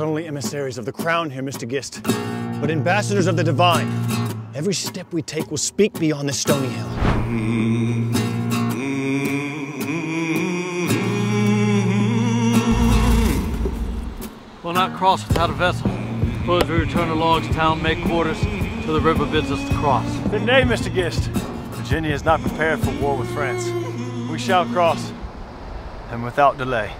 not only emissaries of the crown here, Mr. Gist, but ambassadors of the divine. Every step we take will speak beyond this stony hill. We'll not cross without a vessel. Suppose we return to Logstown, make quarters till the river bids us to cross. Good day, Mr. Gist. Virginia is not prepared for war with France. We shall cross, and without delay.